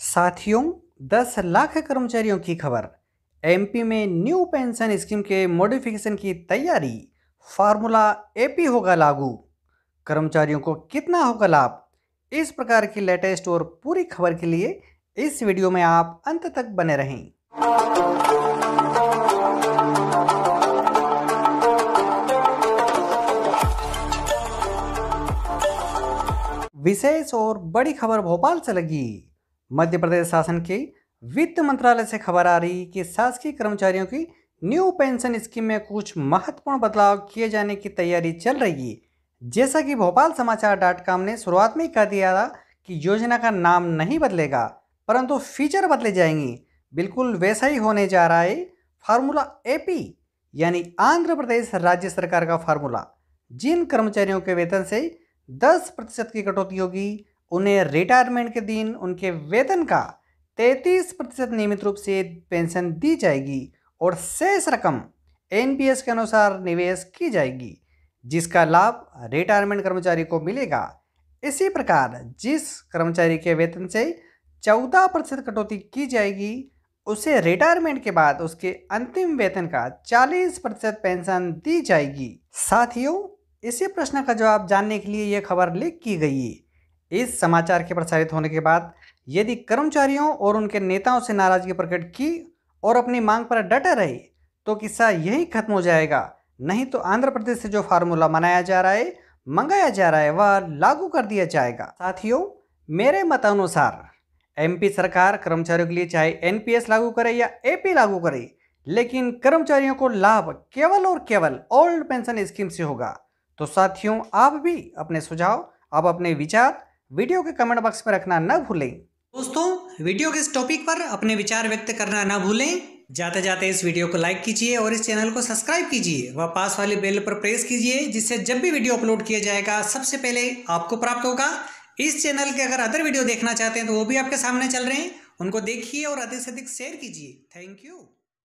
साथियों 10 लाख कर्मचारियों की खबर। एमपी में न्यू पेंशन स्कीम के मॉडिफिकेशन की तैयारी। फार्मूला एपी होगा लागू। कर्मचारियों को कितना होगा लाभ? इस प्रकार की लेटेस्ट और पूरी खबर के लिए इस वीडियो में आप अंत तक बने रहें। विशेष और बड़ी खबर भोपाल से लगी। मध्य प्रदेश शासन के वित्त मंत्रालय से खबर आ रही कि शासकीय कर्मचारियों की न्यू पेंशन स्कीम में कुछ महत्वपूर्ण बदलाव किए जाने की तैयारी चल रही है। जैसा कि भोपाल समाचार डॉट कॉम ने शुरुआत में ही कह दिया था कि योजना का नाम नहीं बदलेगा, परंतु फीचर बदले जाएँगे। बिल्कुल वैसा ही होने जा रहा है फार्मूला एपी यानी आंध्र प्रदेश राज्य सरकार का फार्मूला, जिन कर्मचारियों के वेतन से 10 प्रतिशत की कटौती होगी उन्हें रिटायरमेंट के दिन उनके वेतन का 33 प्रतिशत नियमित रूप से पेंशन दी जाएगी और शेष रकम एनपीएस के अनुसार निवेश की जाएगी, जिसका लाभ रिटायरमेंट कर्मचारी को मिलेगा। इसी प्रकार जिस कर्मचारी के वेतन से 14 प्रतिशत कटौती की जाएगी, उसे रिटायरमेंट के बाद उसके अंतिम वेतन का 40 प्रतिशत पेंशन दी जाएगी। साथियों, इसी प्रश्न का जवाब जानने के लिए यह खबर लीक की गई इस समाचार के प्रसारित होने के बाद यदि कर्मचारियों और उनके नेताओं से नाराज़गी प्रकट की और अपनी मांग पर डटे रहे तो किस्सा यही खत्म हो जाएगा। नहीं तो आंध्र प्रदेश से जो फार्मूला मनाया जा रहा है, मंगाया जा रहा है, वह लागू कर दिया जाएगा। साथियों, मेरे मत अनुसार एमपी सरकार कर्मचारियों के लिए चाहे एनपीएस लागू करे या एपी लागू करे, लेकिन कर्मचारियों को लाभ केवल और केवल ओल्ड पेंशन स्कीम से होगा। तो साथियों, आप भी अपने सुझाव, आप अपने विचार वीडियो के कमेंट बॉक्स में रखना न भूलें। दोस्तों, वीडियो के इस टॉपिक पर अपने विचार व्यक्त करना ना भूलें। जाते जाते इस वीडियो को लाइक कीजिए और इस चैनल को सब्सक्राइब कीजिए व पास वाले बेल पर प्रेस कीजिए, जिससे जब भी वीडियो अपलोड किया जाएगा, सबसे पहले आपको प्राप्त होगा। इस चैनल के अगर अदर वीडियो देखना चाहते हैं तो वो भी आपके सामने चल रहे हैं। उनको देखिए और अधिक से अधिक शेयर कीजिए। Thank you